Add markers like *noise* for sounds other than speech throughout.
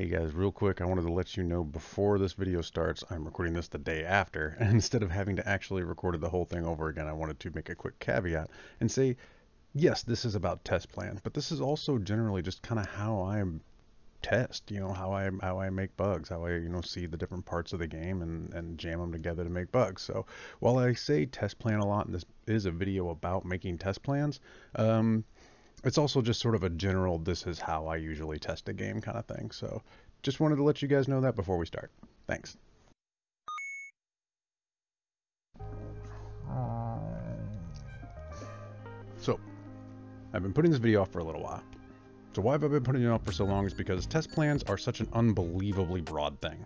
Hey guys, real quick, I wanted to let you know before this video starts, I'm recording this the day after, *laughs* and instead of having to actually record the whole thing over again, I wanted to make a quick caveat and say, yes, this is about test plans, but this is also generally just kind of how I test, you know, how I how I make bugs, how I, you know, see the different parts of the game and, and jam them together to make bugs. So while I say test plan a lot, and this is a video about making test plans, um, it's also just sort of a general this is how I usually test a game kind of thing. So just wanted to let you guys know that before we start. Thanks. So, I've been putting this video off for a little while. So why have I been putting it off for so long is because test plans are such an unbelievably broad thing.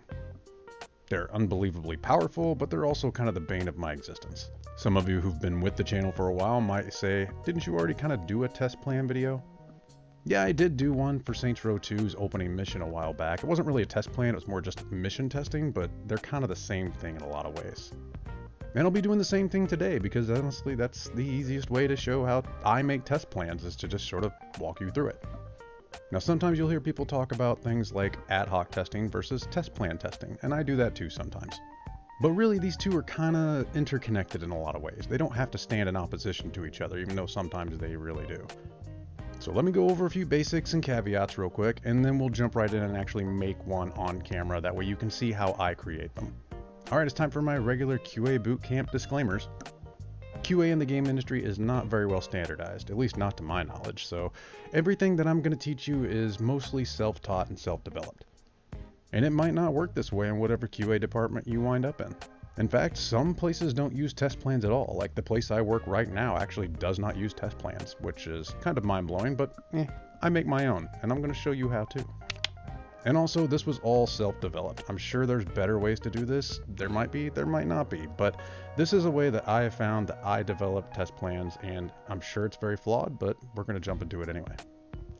They're unbelievably powerful, but they're also kind of the bane of my existence. Some of you who've been with the channel for a while might say, didn't you already kind of do a test plan video? Yeah, I did do one for Saints Row 2's opening mission a while back. It wasn't really a test plan, it was more just mission testing, but they're kind of the same thing in a lot of ways. And I'll be doing the same thing today because honestly, that's the easiest way to show how I make test plans is to just sort of walk you through it. Now, sometimes you'll hear people talk about things like ad hoc testing versus test plan testing, and I do that too sometimes. But really, these two are kind of interconnected in a lot of ways. They don't have to stand in opposition to each other, even though sometimes they really do. So let me go over a few basics and caveats real quick, and then we'll jump right in and actually make one on camera. That way you can see how I create them. Alright, it's time for my regular QA bootcamp disclaimers. QA in the game industry is not very well standardized, at least not to my knowledge, so everything that I'm going to teach you is mostly self-taught and self-developed. And it might not work this way in whatever QA department you wind up in. In fact, some places don't use test plans at all, like the place I work right now actually does not use test plans, which is kind of mind-blowing, but eh, I make my own, and I'm going to show you how to. And also, this was all self-developed. I'm sure there's better ways to do this. There might be, there might not be, but this is a way that I have found that I developed test plans, and I'm sure it's very flawed, but we're going to jump into it anyway.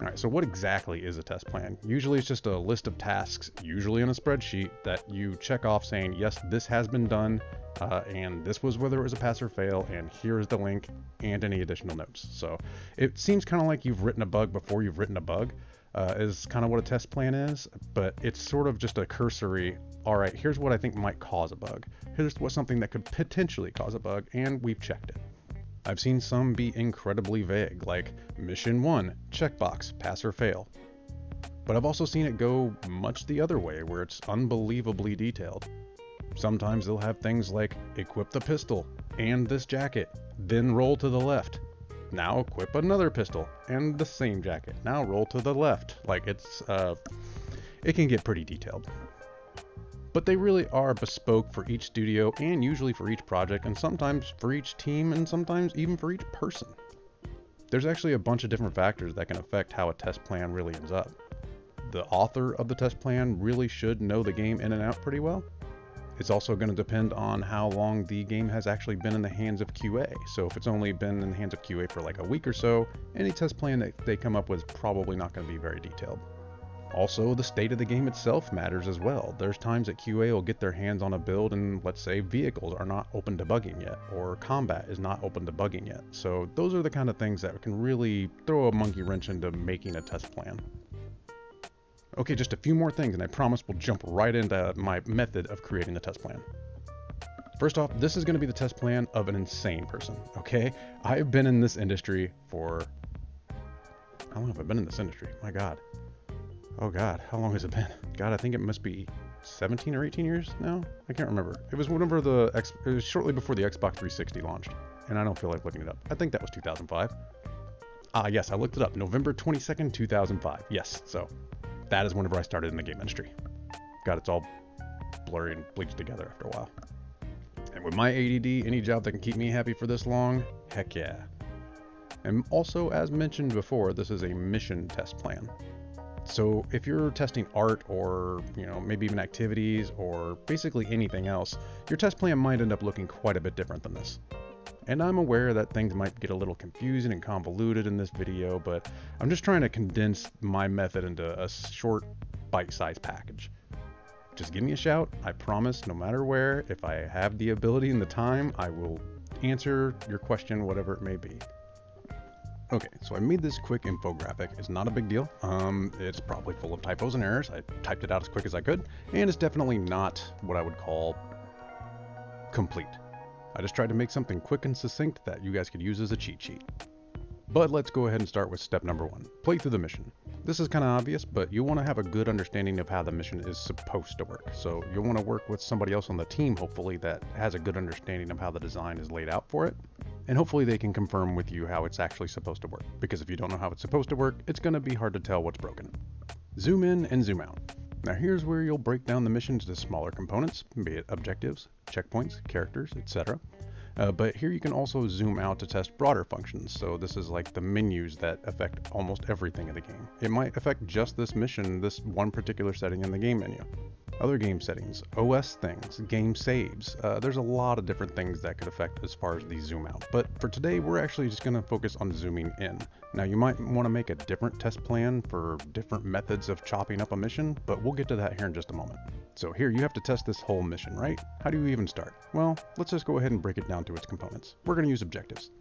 All right, so what exactly is a test plan? Usually it's just a list of tasks, usually in a spreadsheet, that you check off saying, yes, this has been done, uh, and this was whether it was a pass or fail, and here's the link, and any additional notes. So it seems kind of like you've written a bug before you've written a bug, uh, is kind of what a test plan is, but it's sort of just a cursory, all right, here's what I think might cause a bug. Here's what something that could potentially cause a bug, and we've checked it. I've seen some be incredibly vague, like mission 1, checkbox, pass or fail. But I've also seen it go much the other way, where it's unbelievably detailed. Sometimes they'll have things like equip the pistol and this jacket, then roll to the left, now equip another pistol and the same jacket. Now roll to the left. Like it's, uh, it can get pretty detailed. But they really are bespoke for each studio and usually for each project and sometimes for each team and sometimes even for each person. There's actually a bunch of different factors that can affect how a test plan really ends up. The author of the test plan really should know the game in and out pretty well. It's also going to depend on how long the game has actually been in the hands of QA. So if it's only been in the hands of QA for like a week or so, any test plan that they come up with is probably not going to be very detailed. Also, the state of the game itself matters as well. There's times that QA will get their hands on a build and let's say vehicles are not open to bugging yet, or combat is not open to bugging yet. So those are the kind of things that can really throw a monkey wrench into making a test plan. Okay, just a few more things and I promise we'll jump right into my method of creating the test plan. First off, this is going to be the test plan of an insane person, okay? I've been in this industry for... How long have I been in this industry? My god. Oh god, how long has it been? God, I think it must be 17 or 18 years now? I can't remember. It was whenever the... X, it was shortly before the Xbox 360 launched. And I don't feel like looking it up. I think that was 2005. Ah, yes, I looked it up. November 22nd, 2005. Yes, so that is whenever I started in the game industry. God, it's all blurry and bleached together after a while. And with my ADD, any job that can keep me happy for this long, heck yeah. And also, as mentioned before, this is a mission test plan. So if you're testing art or, you know, maybe even activities or basically anything else, your test plan might end up looking quite a bit different than this. And I'm aware that things might get a little confusing and convoluted in this video, but I'm just trying to condense my method into a short bite-sized package. Just give me a shout. I promise, no matter where, if I have the ability and the time, I will answer your question, whatever it may be. Okay, so I made this quick infographic. It's not a big deal. Um, it's probably full of typos and errors. I typed it out as quick as I could, and it's definitely not what I would call complete. I just tried to make something quick and succinct that you guys could use as a cheat sheet. But let's go ahead and start with step number one. Play through the mission. This is kind of obvious, but you want to have a good understanding of how the mission is supposed to work. So you'll want to work with somebody else on the team, hopefully, that has a good understanding of how the design is laid out for it. And hopefully they can confirm with you how it's actually supposed to work. Because if you don't know how it's supposed to work, it's going to be hard to tell what's broken. Zoom in and zoom out. Now here's where you'll break down the mission into smaller components, be it objectives, checkpoints, characters, etc. Uh, but here you can also zoom out to test broader functions. So this is like the menus that affect almost everything in the game. It might affect just this mission, this one particular setting in the game menu. Other game settings, OS things, game saves. Uh, there's a lot of different things that could affect as far as the zoom out. But for today, we're actually just going to focus on zooming in. Now you might want to make a different test plan for different methods of chopping up a mission, but we'll get to that here in just a moment. So here you have to test this whole mission, right? How do you even start? Well, let's just go ahead and break it down to its components. We're going to use objectives.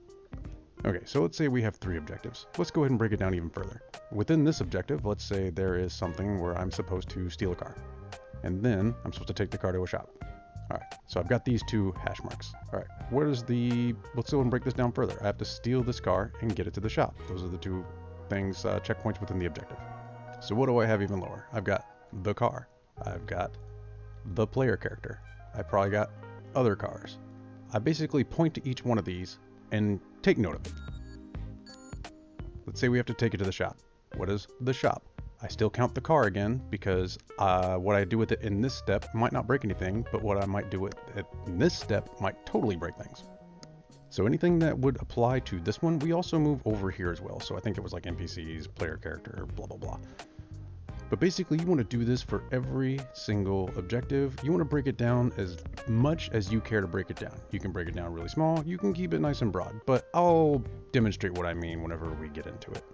Okay, so let's say we have three objectives. Let's go ahead and break it down even further. Within this objective, let's say there is something where I'm supposed to steal a car. And then I'm supposed to take the car to a shop. All right, so I've got these two hash marks. All right, what is the, let's go and break this down further. I have to steal this car and get it to the shop. Those are the two things, uh, checkpoints within the objective. So what do I have even lower? I've got the car. I've got the player character. I probably got other cars. I basically point to each one of these and take note of it. Let's say we have to take it to the shop. What is the shop? I still count the car again because uh, what I do with it in this step might not break anything, but what I might do with it in this step might totally break things. So anything that would apply to this one, we also move over here as well. So I think it was like NPCs, player character, blah, blah, blah. But basically you want to do this for every single objective. You want to break it down as much as you care to break it down. You can break it down really small, you can keep it nice and broad, but I'll demonstrate what I mean whenever we get into it.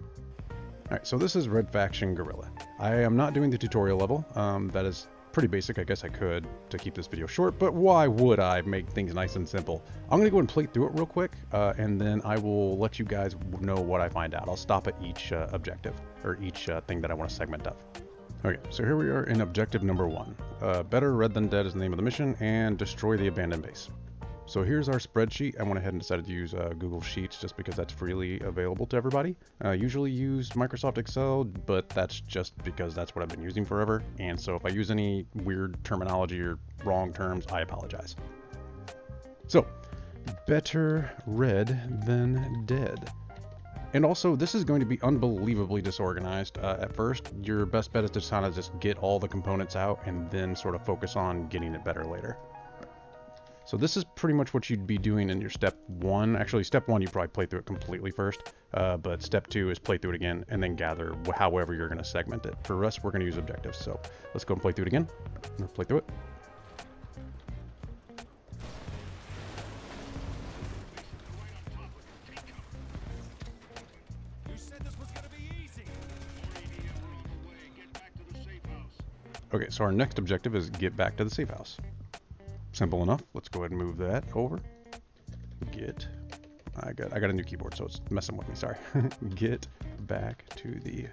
Alright, so this is Red Faction Guerrilla. I am not doing the tutorial level, um, that is pretty basic, I guess I could to keep this video short, but why would I make things nice and simple? I'm going to go and play through it real quick, uh, and then I will let you guys know what I find out. I'll stop at each uh, objective, or each uh, thing that I want to segment up. Okay, so here we are in objective number one. Uh, better Red Than Dead is the name of the mission, and destroy the abandoned base. So here's our spreadsheet. I went ahead and decided to use uh, Google Sheets just because that's freely available to everybody. I usually use Microsoft Excel, but that's just because that's what I've been using forever. And so if I use any weird terminology or wrong terms, I apologize. So, better red than dead. And also, this is going to be unbelievably disorganized uh, at first. Your best bet is to kind of just get all the components out and then sort of focus on getting it better later. So this is pretty much what you'd be doing in your step one. Actually, step one, you probably play through it completely first. Uh, but step two is play through it again and then gather however you're going to segment it. For us, we're going to use objectives. So let's go and play through it again. Play through it. Okay, so our next objective is get back to the safe house. Simple enough. Let's go ahead and move that over. Get. I got I got a new keyboard, so it's messing with me. Sorry. *laughs* Get back to the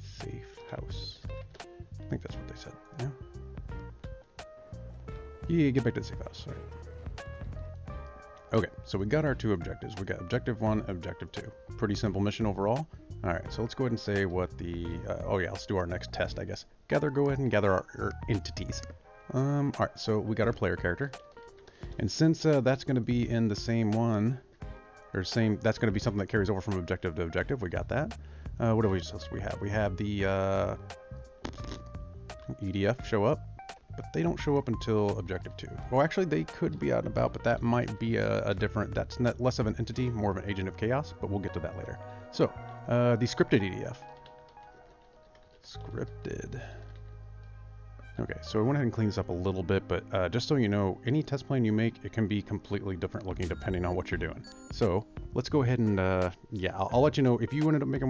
safe house. I think that's what they said. Yeah. Yeah, get back to the safe house. Sorry. Okay, so we got our two objectives. We got objective one, objective two. Pretty simple mission overall. All right, so let's go ahead and say what the, uh, oh yeah, let's do our next test, I guess. Gather, go ahead and gather our, our entities. Um, all right, so we got our player character. And since uh, that's going to be in the same one, or same, that's going to be something that carries over from objective to objective, we got that. Uh, what else we have? We have the uh, EDF show up, but they don't show up until objective two. Well, actually, they could be out and about, but that might be a, a different, that's not, less of an entity, more of an agent of chaos, but we'll get to that later. So, uh, the scripted EDF. Scripted. Okay, so I went ahead and cleaned this up a little bit, but uh, just so you know, any test plan you make, it can be completely different looking depending on what you're doing. So let's go ahead and, uh, yeah, I'll, I'll, let you know if you wanted to make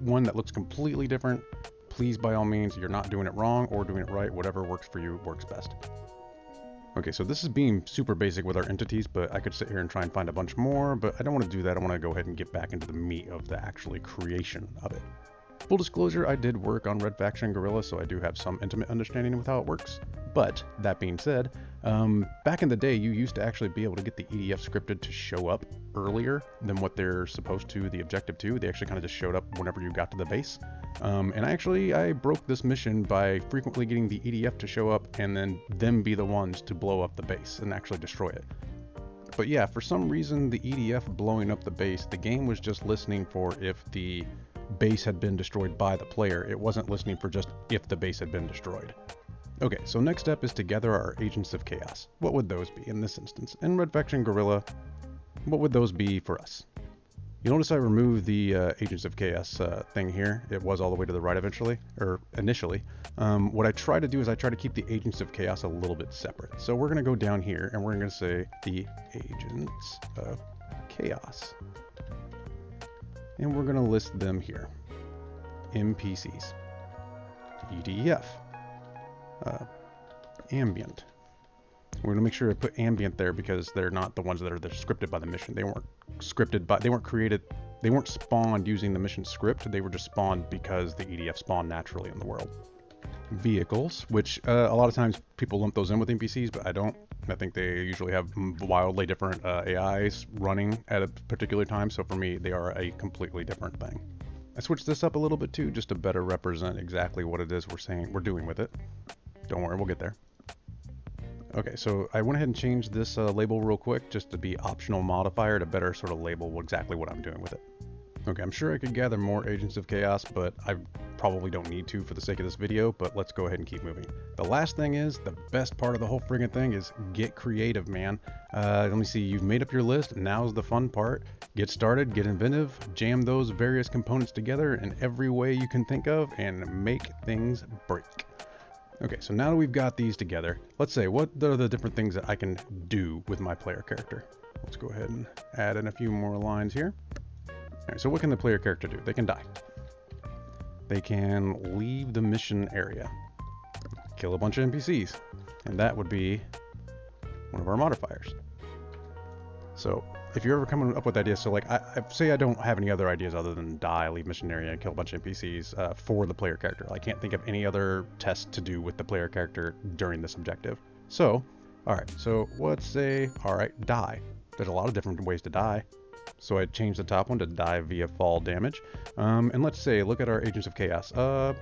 one that looks completely different, please by all means, you're not doing it wrong or doing it right, whatever works for you works best. Okay, so this is being super basic with our entities, but I could sit here and try and find a bunch more, but I don't want to do that. I want to go ahead and get back into the meat of the actually creation of it. Full disclosure, I did work on Red Faction Guerrilla, so I do have some intimate understanding with how it works. But, that being said, um, back in the day, you used to actually be able to get the EDF scripted to show up earlier than what they're supposed to, the objective to. They actually kind of just showed up whenever you got to the base. Um, and I actually, I broke this mission by frequently getting the EDF to show up and then them be the ones to blow up the base and actually destroy it. But yeah, for some reason, the EDF blowing up the base, the game was just listening for if the base had been destroyed by the player. It wasn't listening for just if the base had been destroyed. Okay, so next step is to gather our Agents of Chaos. What would those be in this instance? In Red Faction Guerrilla, what would those be for us? You notice I removed the uh, Agents of Chaos uh, thing here. It was all the way to the right eventually, or initially. Um, what I try to do is I try to keep the Agents of Chaos a little bit separate. So we're going to go down here and we're going to say the Agents of Chaos and we're going to list them here. NPCs, EDF, uh, ambient. We're going to make sure to put ambient there because they're not the ones that are scripted by the mission. They weren't scripted by, they weren't created, they weren't spawned using the mission script. They were just spawned because the EDF spawned naturally in the world. Vehicles, which uh, a lot of times people lump those in with NPCs, but I don't. I think they usually have wildly different uh, AIs running at a particular time, so for me, they are a completely different thing. I switched this up a little bit too, just to better represent exactly what it is we're saying we're doing with it. Don't worry, we'll get there. Okay, so I went ahead and changed this uh, label real quick just to be optional modifier to better sort of label exactly what I'm doing with it. Okay, I'm sure I could gather more Agents of Chaos, but I probably don't need to for the sake of this video, but let's go ahead and keep moving. The last thing is, the best part of the whole friggin' thing is get creative, man. Uh, let me see, you've made up your list, now's the fun part. Get started, get inventive, jam those various components together in every way you can think of, and make things break. Okay, so now that we've got these together, let's say, what are the different things that I can do with my player character? Let's go ahead and add in a few more lines here. So what can the player character do? They can die. They can leave the mission area. Kill a bunch of NPCs. And that would be one of our modifiers. So if you're ever coming up with ideas, so like I, I, say I don't have any other ideas other than die, leave mission area, and kill a bunch of NPCs uh, for the player character. I can't think of any other test to do with the player character during this objective. So, all right, so let's say, all right, die. There's a lot of different ways to die. So I changed the top one to die via fall damage. Um, and let's say, look at our Agents of Chaos. Uh,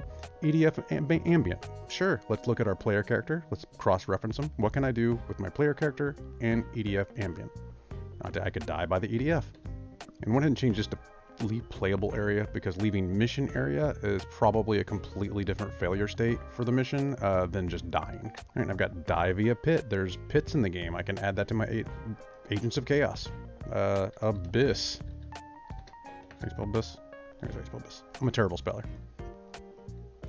EDF amb Ambient. Sure, let's look at our player character. Let's cross-reference them. What can I do with my player character and EDF Ambient? I could die by the EDF. And went ahead and change this to leave playable area because leaving mission area is probably a completely different failure state for the mission uh, than just dying. All right, I've got die via pit. There's pits in the game. I can add that to my Agents of Chaos. Uh, Abyss. How spell Abyss? Here's how you spell Abyss. I'm a terrible speller.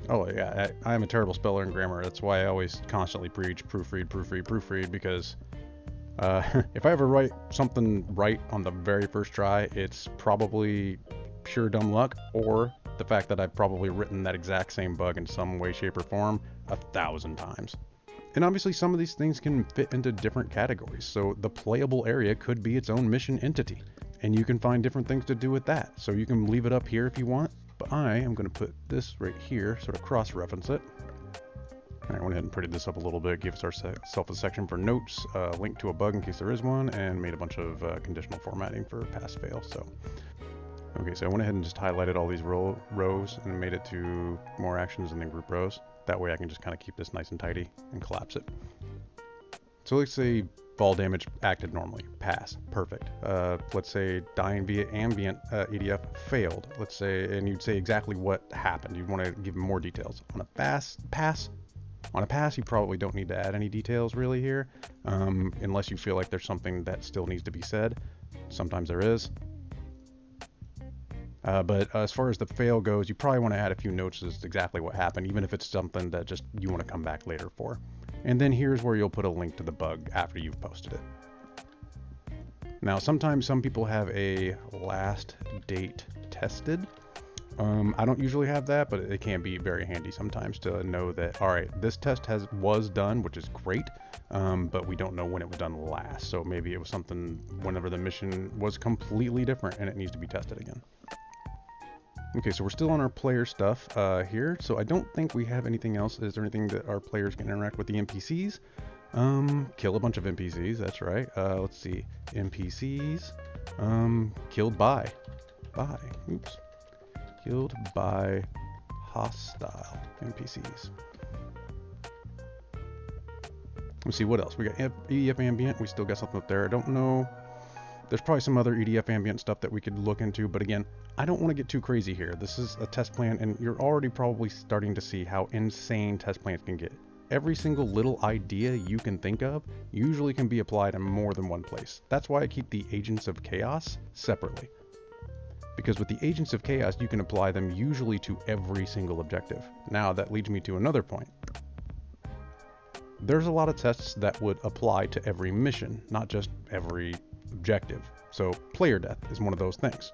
Oh yeah, I, am a terrible speller and grammar. That's why I always constantly preach proofread, proofread, proofread because uh, *laughs* if I ever write something right on the very first try, it's probably pure dumb luck or the fact that I've probably written that exact same bug in some way, shape, or form a thousand times. And obviously some of these things can fit into different categories, so the playable area could be its own mission entity, and you can find different things to do with that. So you can leave it up here if you want, but I am going to put this right here, sort of cross-reference it. I went ahead and prettied this up a little bit, gave us ourselves a section for notes, uh, link to a bug in case there is one, and made a bunch of uh, conditional formatting for pass-fail. So, okay, so I went ahead and just highlighted all these row rows and made it to more actions and then group rows. That way I can just kind of keep this nice and tidy and collapse it. So let's say fall damage acted normally, pass, perfect. Uh, let's say dying via ambient uh, EDF failed. Let's say, and you'd say exactly what happened. You'd want to give more details. On a pass, pass, on a pass, you probably don't need to add any details really here, um, unless you feel like there's something that still needs to be said. Sometimes there is. Uh, but as far as the fail goes, you probably want to add a few notes as exactly what happened, even if it's something that just you want to come back later for. And then here's where you'll put a link to the bug after you've posted it. Now, sometimes some people have a last date tested. Um, I don't usually have that, but it can be very handy sometimes to know that, all right, this test has was done, which is great, um, but we don't know when it was done last. So maybe it was something whenever the mission was completely different and it needs to be tested again. Okay, so we're still on our player stuff uh, here. So I don't think we have anything else. Is there anything that our players can interact with the NPCs? Um, kill a bunch of NPCs, that's right. Uh, let's see, NPCs, um, killed by, by, oops, killed by hostile NPCs. Let's see, what else? We got EDF Ambient, we still got something up there. I don't know, there's probably some other EDF Ambient stuff that we could look into, but again, I don't want to get too crazy here. This is a test plan, and you're already probably starting to see how insane test plans can get every single little idea you can think of usually can be applied in more than one place. That's why I keep the Agents of Chaos separately. Because with the Agents of Chaos, you can apply them usually to every single objective. Now, that leads me to another point. There's a lot of tests that would apply to every mission, not just every objective. So, player death is one of those things.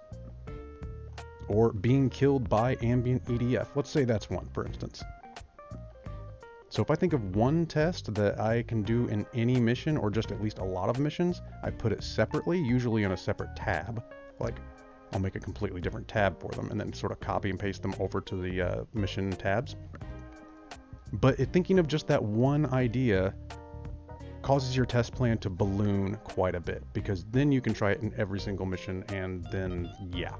Or being killed by ambient EDF. Let's say that's one, for instance. So if I think of one test that I can do in any mission, or just at least a lot of missions, I put it separately, usually in a separate tab. Like, I'll make a completely different tab for them, and then sort of copy and paste them over to the uh, mission tabs. But it, thinking of just that one idea causes your test plan to balloon quite a bit, because then you can try it in every single mission, and then, yeah.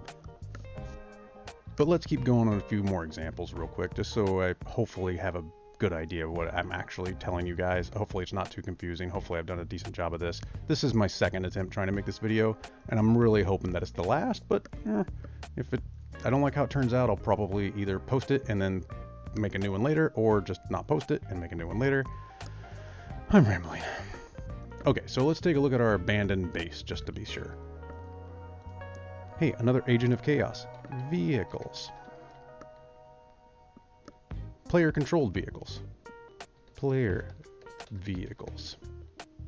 But let's keep going on a few more examples real quick, just so I hopefully have a good idea of what I'm actually telling you guys. Hopefully it's not too confusing. Hopefully I've done a decent job of this. This is my second attempt trying to make this video, and I'm really hoping that it's the last, but eh, if it, I don't like how it turns out, I'll probably either post it and then make a new one later, or just not post it and make a new one later. I'm rambling. Okay, so let's take a look at our abandoned base, just to be sure. Hey, another Agent of Chaos. Vehicles. Player controlled vehicles. Player vehicles.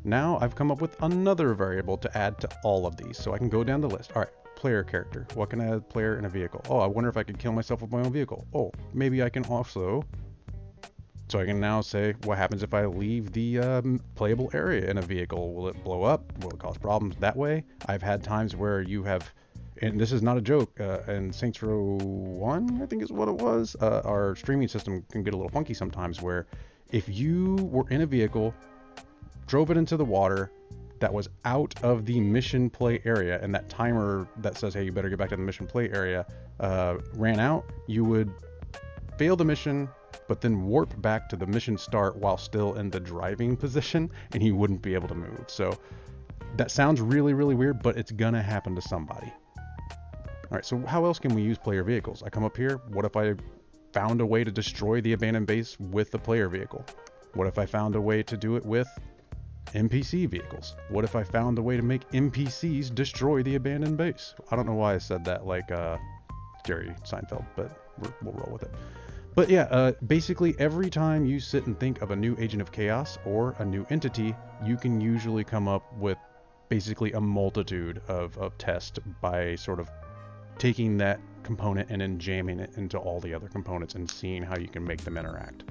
Now I've come up with another variable to add to all of these. So I can go down the list. All right, player character. What can I add player in a vehicle? Oh, I wonder if I could kill myself with my own vehicle. Oh, maybe I can also... So I can now say, what happens if I leave the um, playable area in a vehicle? Will it blow up? Will it cause problems that way? I've had times where you have and this is not a joke, uh, and Saints Row 1, I think is what it was, uh, our streaming system can get a little funky sometimes where if you were in a vehicle, drove it into the water, that was out of the mission play area, and that timer that says, hey, you better get back to the mission play area, uh, ran out, you would fail the mission, but then warp back to the mission start while still in the driving *laughs* position, and you wouldn't be able to move. So that sounds really, really weird, but it's gonna happen to somebody. All right, so how else can we use player vehicles? I come up here, what if I found a way to destroy the abandoned base with the player vehicle? What if I found a way to do it with NPC vehicles? What if I found a way to make NPCs destroy the abandoned base? I don't know why I said that like uh, Jerry Seinfeld, but we'll roll with it. But yeah, uh, basically every time you sit and think of a new agent of chaos or a new entity, you can usually come up with basically a multitude of, of tests by sort of taking that component and then jamming it into all the other components and seeing how you can make them interact.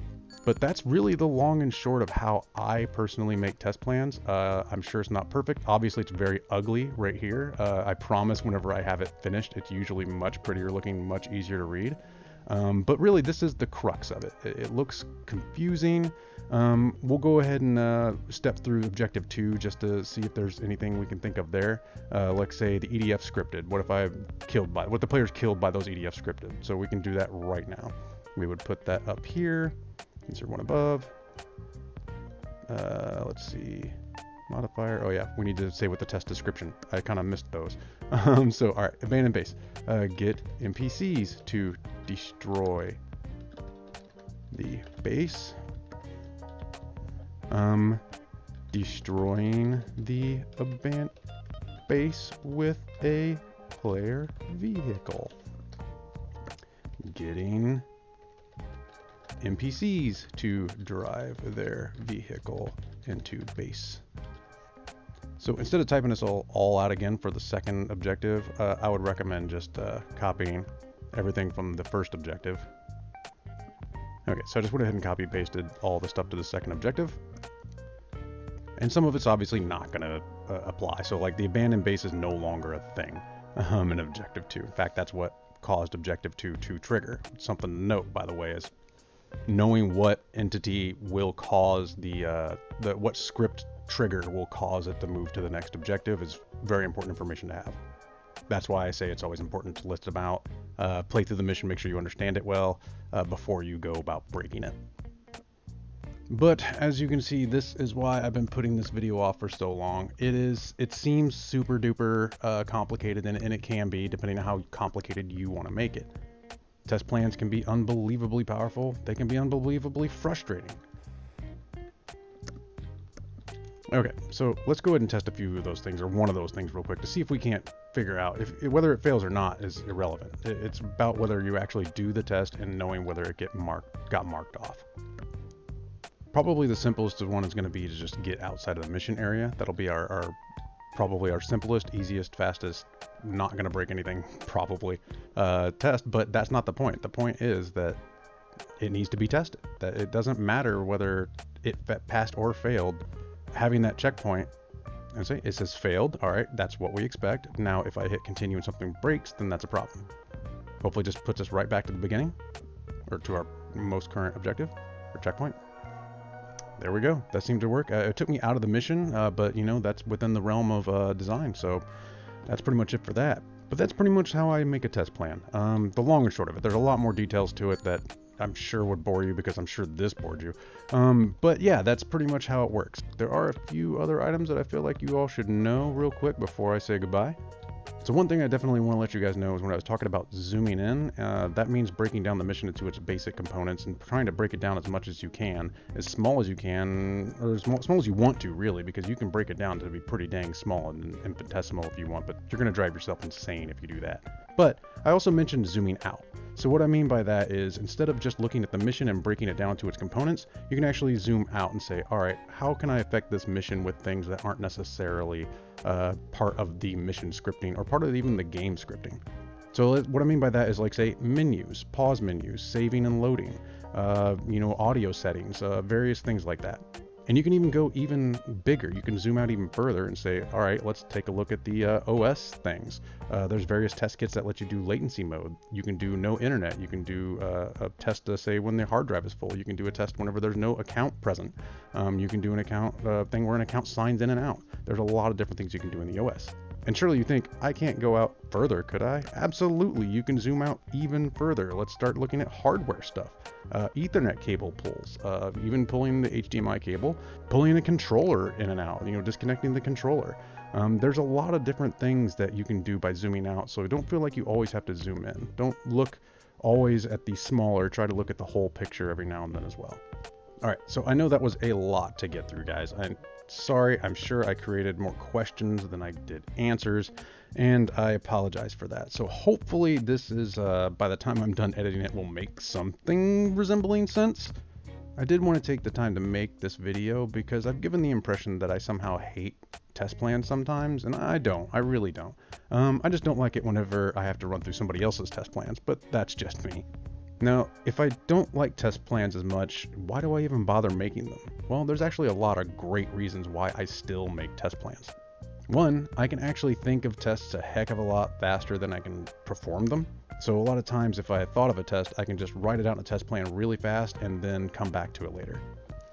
But that's really the long and short of how I personally make test plans. Uh, I'm sure it's not perfect. Obviously, it's very ugly right here. Uh, I promise whenever I have it finished, it's usually much prettier looking, much easier to read. Um, but really, this is the crux of it. It, it looks confusing. Um, we'll go ahead and uh, step through objective two just to see if there's anything we can think of there. Uh, like say the EDF scripted. What if I killed by, what the player's killed by those EDF scripted? So we can do that right now. We would put that up here, insert one above. Uh, let's see, modifier. Oh yeah, we need to say what the test description. I kind of missed those. *laughs* Um, so all right, abandoned base. Uh, get NPCs to destroy the base um, destroying the abandoned base with a player vehicle. Getting NPCs to drive their vehicle into base. So instead of typing this all, all out again for the second objective, uh, I would recommend just uh, copying everything from the first objective. Okay, so I just went ahead and copy pasted all the stuff to the second objective. And some of it's obviously not going to uh, apply. So like the abandoned base is no longer a thing um, in Objective 2. In fact, that's what caused Objective 2 to trigger. Something to note, by the way, is knowing what entity will cause the, uh, the what script trigger will cause it to move to the next objective is very important information to have. That's why I say it's always important to list them out, uh, play through the mission, make sure you understand it well uh, before you go about breaking it. But as you can see, this is why I've been putting this video off for so long. It is, it seems super duper uh, complicated, and, and it can be, depending on how complicated you want to make it. Test plans can be unbelievably powerful. They can be unbelievably frustrating. Okay, so let's go ahead and test a few of those things, or one of those things real quick, to see if we can't figure out if whether it fails or not is irrelevant. It's about whether you actually do the test and knowing whether it get marked got marked off. Probably the simplest one is going to be to just get outside of the mission area. That'll be our, our probably our simplest, easiest, fastest, not going to break anything, *laughs* probably, uh, test. But that's not the point. The point is that it needs to be tested. That it doesn't matter whether it passed or failed. Having that checkpoint and say it says failed. All right, that's what we expect. Now, if I hit continue and something breaks, then that's a problem. Hopefully, just puts us right back to the beginning or to our most current objective or checkpoint there we go. That seemed to work. Uh, it took me out of the mission, uh, but you know, that's within the realm of uh, design. So that's pretty much it for that. But that's pretty much how I make a test plan. Um, the long and short of it, there's a lot more details to it that I'm sure would bore you because I'm sure this bored you. Um, but yeah, that's pretty much how it works. There are a few other items that I feel like you all should know real quick before I say goodbye. So one thing I definitely want to let you guys know is when I was talking about zooming in, uh, that means breaking down the mission into its basic components and trying to break it down as much as you can, as small as you can, or as small, small as you want to, really, because you can break it down to be pretty dang small and infinitesimal if you want, but you're going to drive yourself insane if you do that. But I also mentioned zooming out. So what I mean by that is instead of just looking at the mission and breaking it down to its components, you can actually zoom out and say, all right, how can I affect this mission with things that aren't necessarily uh, part of the mission scripting or part of even the game scripting? So what I mean by that is like say menus, pause menus, saving and loading, uh, you know, audio settings, uh, various things like that. And you can even go even bigger. You can zoom out even further and say, all right, let's take a look at the uh, OS things. Uh, there's various test kits that let you do latency mode. You can do no internet. You can do uh, a test to say when the hard drive is full. You can do a test whenever there's no account present. Um, you can do an account uh, thing where an account signs in and out. There's a lot of different things you can do in the OS. And surely you think, I can't go out further, could I? Absolutely, you can zoom out even further. Let's start looking at hardware stuff. Uh, Ethernet cable pulls, uh, even pulling the HDMI cable, pulling the controller in and out, you know, disconnecting the controller. Um, there's a lot of different things that you can do by zooming out, so don't feel like you always have to zoom in. Don't look always at the smaller, try to look at the whole picture every now and then as well. All right, so I know that was a lot to get through, guys. I'm sorry. I'm sure I created more questions than I did answers, and I apologize for that. So hopefully this is, uh, by the time I'm done editing it, will make something resembling sense. I did want to take the time to make this video because I've given the impression that I somehow hate test plans sometimes, and I don't. I really don't. Um, I just don't like it whenever I have to run through somebody else's test plans, but that's just me. Now, if I don't like test plans as much, why do I even bother making them? Well, there's actually a lot of great reasons why I still make test plans. One, I can actually think of tests a heck of a lot faster than I can perform them. So a lot of times if I thought of a test, I can just write it out in a test plan really fast and then come back to it later.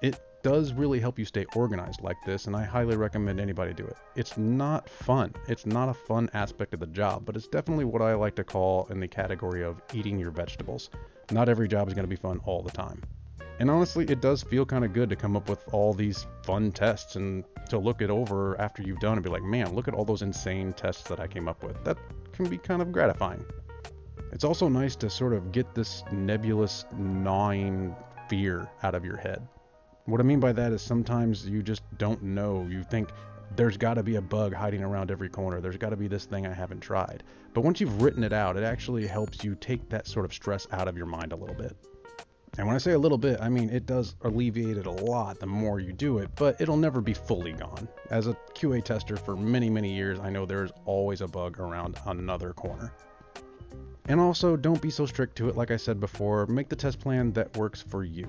It does really help you stay organized like this, and I highly recommend anybody do it. It's not fun. It's not a fun aspect of the job, but it's definitely what I like to call in the category of eating your vegetables. Not every job is going to be fun all the time. And honestly, it does feel kind of good to come up with all these fun tests and to look it over after you've done and be like, man, look at all those insane tests that I came up with. That can be kind of gratifying. It's also nice to sort of get this nebulous, gnawing fear out of your head. What I mean by that is sometimes you just don't know. You think, there's got to be a bug hiding around every corner. There's got to be this thing I haven't tried. But once you've written it out, it actually helps you take that sort of stress out of your mind a little bit. And when I say a little bit, I mean it does alleviate it a lot the more you do it, but it'll never be fully gone. As a QA tester for many, many years, I know there's always a bug around another corner. And also, don't be so strict to it, like I said before. Make the test plan that works for you.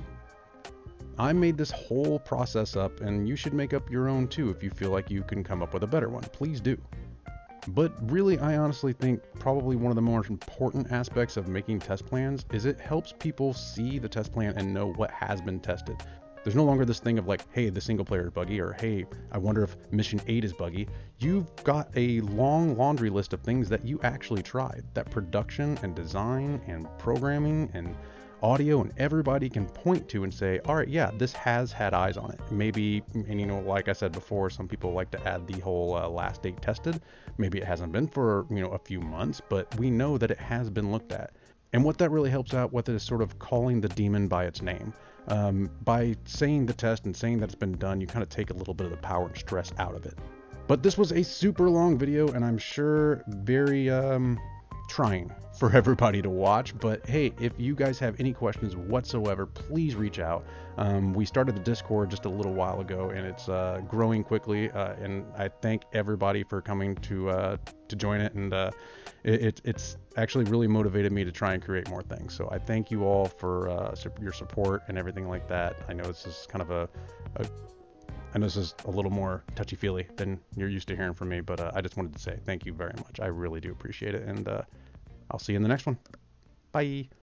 I made this whole process up, and you should make up your own too if you feel like you can come up with a better one. Please do. But really, I honestly think probably one of the more important aspects of making test plans is it helps people see the test plan and know what has been tested. There's no longer this thing of like, hey, the single player is buggy, or hey, I wonder if mission 8 is buggy. You've got a long laundry list of things that you actually tried that production and design and programming and audio and everybody can point to and say, all right, yeah, this has had eyes on it. Maybe, and you know, like I said before, some people like to add the whole uh, last date tested. Maybe it hasn't been for, you know, a few months, but we know that it has been looked at. And what that really helps out with is sort of calling the demon by its name. Um, by saying the test and saying that it's been done, you kind of take a little bit of the power and stress out of it. But this was a super long video, and I'm sure very um, trying for *laughs* everybody to watch. But hey, if you guys have any questions whatsoever, please reach out. Um, we started the Discord just a little while ago, and it's uh, growing quickly. Uh, and I thank everybody for coming to uh, to join it. And uh, it, it's actually really motivated me to try and create more things. So I thank you all for uh, your support and everything like that. I know this is kind of a, a I know this is a little more touchy feely than you're used to hearing from me, but uh, I just wanted to say thank you very much. I really do appreciate it, and uh, I'll see you in the next one. Bye.